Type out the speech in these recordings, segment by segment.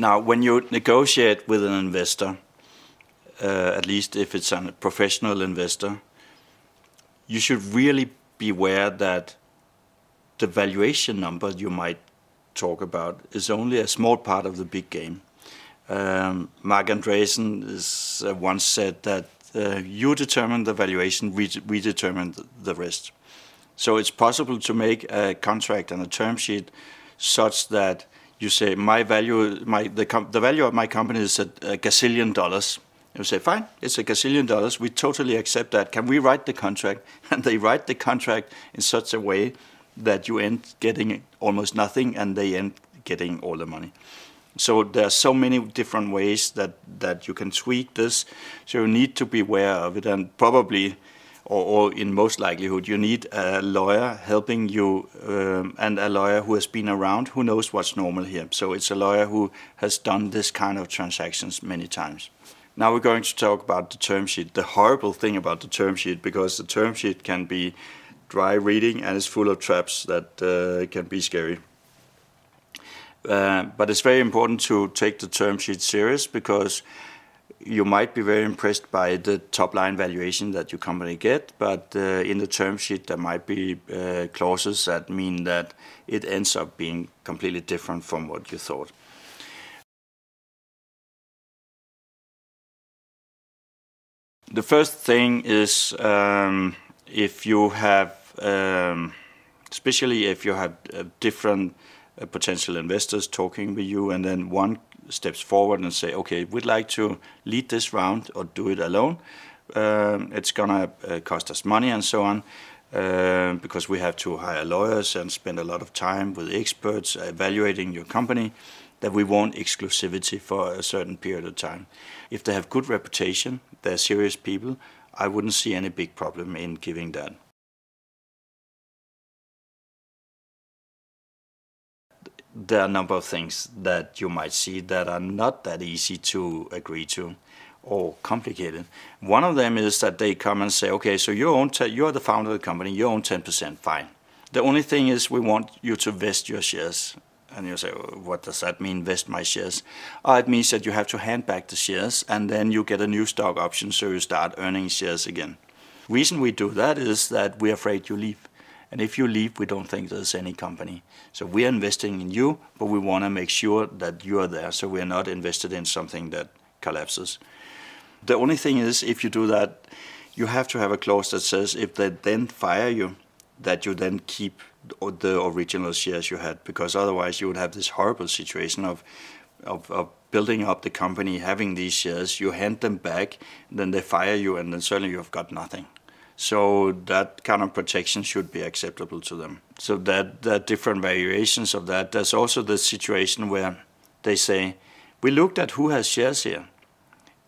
Now, when you negotiate with an investor, uh, at least if it's a professional investor, you should really be aware that the valuation number you might talk about is only a small part of the big game. Um, Marc Andreessen is, uh, once said that uh, you determine the valuation, we, we determine the rest. So it's possible to make a contract and a term sheet such that you say my value, my the, the value of my company is a, a gazillion dollars. You say, fine, it's a gazillion dollars. We totally accept that. Can we write the contract? And they write the contract in such a way that you end getting almost nothing and they end getting all the money. So there are so many different ways that, that you can tweak this. So you need to be aware of it and probably, or, or in most likelihood, you need a lawyer helping you um, and a lawyer who has been around, who knows what's normal here. So it's a lawyer who has done this kind of transactions many times. Now we're going to talk about the term sheet. The horrible thing about the term sheet, because the term sheet can be dry reading and it's full of traps that uh, can be scary. Uh, but it's very important to take the term sheet serious because you might be very impressed by the top line valuation that your company get, but uh, in the term sheet there might be uh, clauses that mean that it ends up being completely different from what you thought. The first thing is um, if you have, um, especially if you have uh, different potential investors talking with you, and then one steps forward and say, okay, we'd like to lead this round or do it alone. Um, it's gonna uh, cost us money and so on. Uh, because we have to hire lawyers and spend a lot of time with experts evaluating your company, that we want exclusivity for a certain period of time. If they have good reputation, they're serious people, I wouldn't see any big problem in giving that. There are a number of things that you might see that are not that easy to agree to or complicated. One of them is that they come and say, okay, so you own you're the founder of the company, you own 10%, fine. The only thing is we want you to vest your shares. And you say, well, what does that mean, vest my shares? Oh, it means that you have to hand back the shares and then you get a new stock option so you start earning shares again. Reason we do that is that we're afraid you leave. And if you leave, we don't think there's any company. So we're investing in you, but we want to make sure that you are there. So we're not invested in something that collapses. The only thing is, if you do that, you have to have a clause that says if they then fire you, that you then keep the original shares you had, because otherwise you would have this horrible situation of, of, of building up the company, having these shares, you hand them back, then they fire you, and then suddenly you've got nothing. So that kind of protection should be acceptable to them. So that there are different variations of that. There's also the situation where they say, we looked at who has shares here,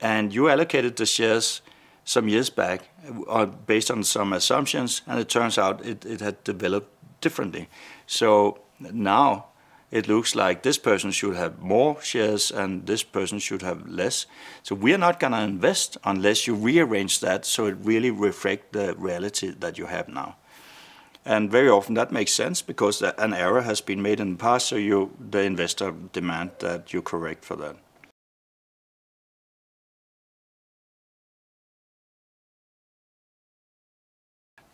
and you allocated the shares some years back uh, based on some assumptions, and it turns out it, it had developed differently. So now it looks like this person should have more shares and this person should have less. So we are not going to invest unless you rearrange that so it really reflects the reality that you have now. And very often that makes sense because an error has been made in the past, so you, the investor demand that you correct for that.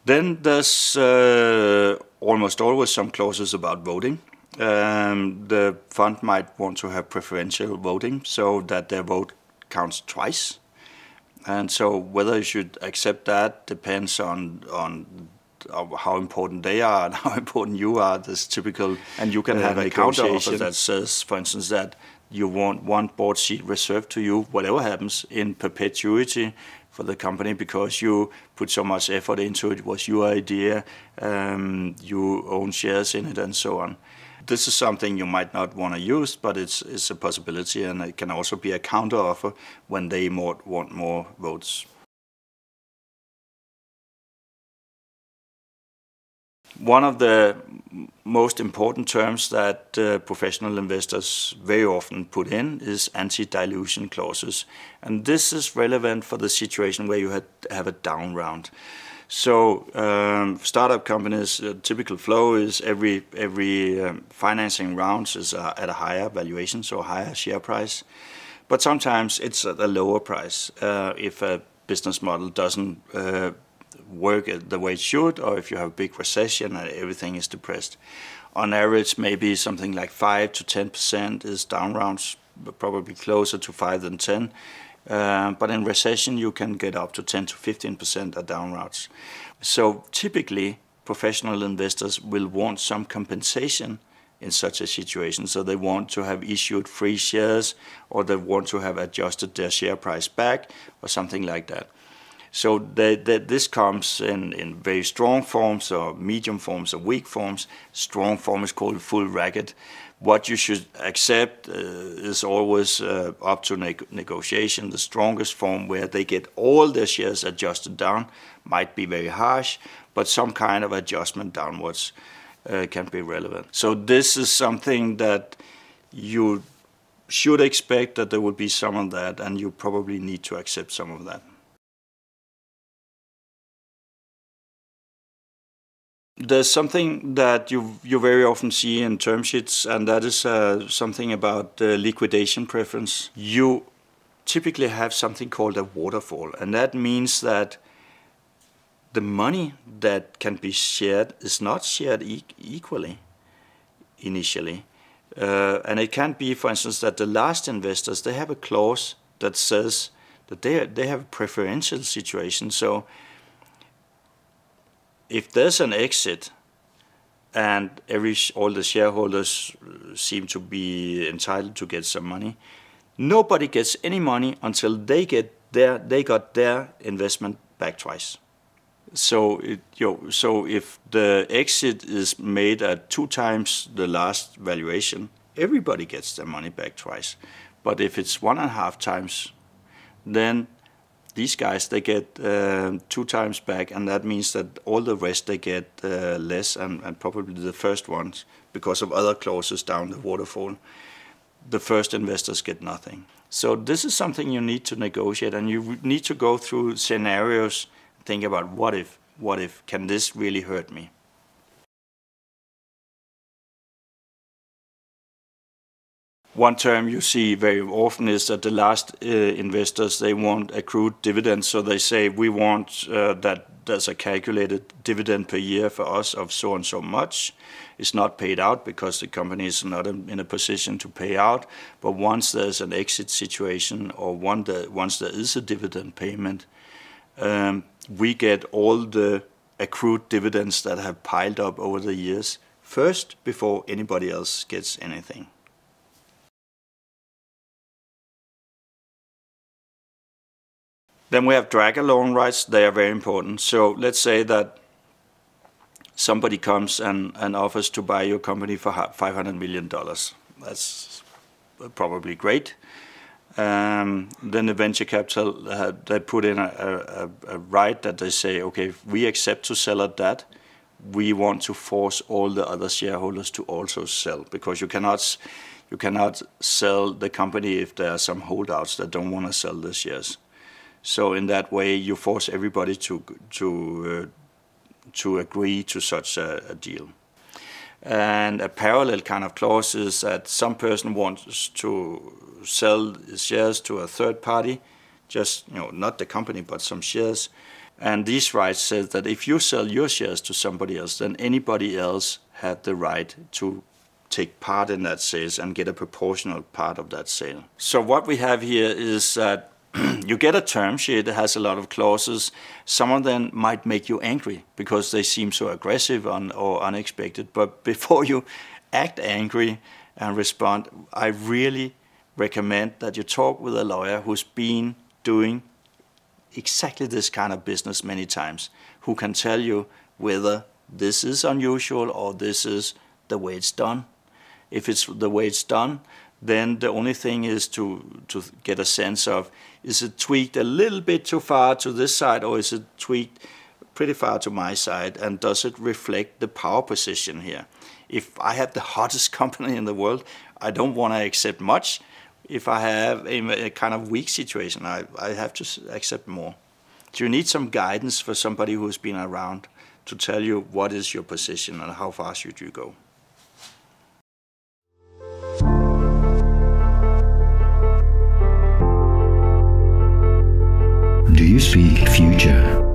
Then there's uh, almost always some clauses about voting. Um, the fund might want to have preferential voting so that their vote counts twice. And so whether you should accept that depends on on how important they are and how important you are. This typical, and you can uh, have a counter offer that says, for instance, that you want one board seat reserved to you, whatever happens, in perpetuity for the company because you put so much effort into it. It was your idea, um, you own shares in it, and so on this is something you might not want to use, but it's, it's a possibility, and it can also be a counter offer when they more, want more votes. One of the most important terms that uh, professional investors very often put in is anti-dilution clauses. And this is relevant for the situation where you have a down round. So um, startup companies, uh, typical flow is every every um, financing rounds is uh, at a higher valuation, so higher share price. But sometimes it's at a lower price uh, if a business model doesn't uh, work the way it should, or if you have a big recession and everything is depressed. On average, maybe something like five to ten percent is down rounds, probably closer to five than ten uh, but in recession, you can get up to 10 to 15% at down rounds. So typically, professional investors will want some compensation in such a situation. So they want to have issued free shares or they want to have adjusted their share price back or something like that. So they, they, this comes in, in very strong forms or medium forms or weak forms. Strong form is called full ratchet what you should accept uh, is always uh, up to neg negotiation. The strongest form where they get all their shares adjusted down might be very harsh, but some kind of adjustment downwards uh, can be relevant. So this is something that you should expect that there will be some of that and you probably need to accept some of that. There's something that you you very often see in term sheets, and that is uh, something about uh, liquidation preference. You typically have something called a waterfall, and that means that the money that can be shared is not shared e equally initially. Uh, and it can be, for instance, that the last investors, they have a clause that says that they, they have a preferential situation. So if there's an exit and every all the shareholders uh, seem to be entitled to get some money, nobody gets any money until they get their they got their investment back twice. So it, you know, so if the exit is made at two times the last valuation, everybody gets their money back twice. But if it's one and a half times, then these guys they get uh, two times back, and that means that all the rest they get uh, less, and, and, probably the first ones because of other clauses down the waterfall. The first investors get nothing. So this is something you need to negotiate, and you need to go through scenarios, think about what if, what if, can this really hurt me? One term you see very often is that the last uh, investors, they want accrued dividends. So they say, we want uh, that there's a calculated dividend per year for us of so and so much. It's not paid out because the company is not in a position to pay out. But once there's an exit situation or once there is a dividend payment, um, we get all the accrued dividends that have piled up over the years first before anybody else gets anything. Then we have drag along rights. They are very important. So let's say that somebody comes and, and offers to buy your company for $500 million. That's probably great. Um, then the venture capital, uh, they put in a, a, a, right that they say, okay, if we accept to sell at that, we want to force all the other shareholders to also sell because you cannot, you cannot sell the company if there are some holdouts that don't want to sell the shares. So in that way, you force everybody to to uh, to agree to such a, a, deal. And a parallel kind of clause is that some person wants to sell shares to a third party, just you know not the company but some shares. And these rights says that if you sell your shares to somebody else, then anybody else had the right to take part in that sales and get a proportional part of that sale. So what we have here is that you get a term sheet that has a lot of clauses. Some of them might make you angry because they seem so aggressive or unexpected. But before you act angry and respond, I really recommend that you talk with a lawyer who's been doing exactly this kind of business many times, who can tell you whether this is unusual or this is the way it's done. If it's the way it's done, then the only thing is to, to get a sense of is it tweaked a little bit too far to this side or is it tweaked pretty far to my side and does it reflect the power position here? If I have the hottest company in the world, I don't want to accept much. If I have a, a kind of weak situation, I, I have to accept more. Do you need some guidance for somebody who's been around to tell you what is your position and how far should you go? Speak future?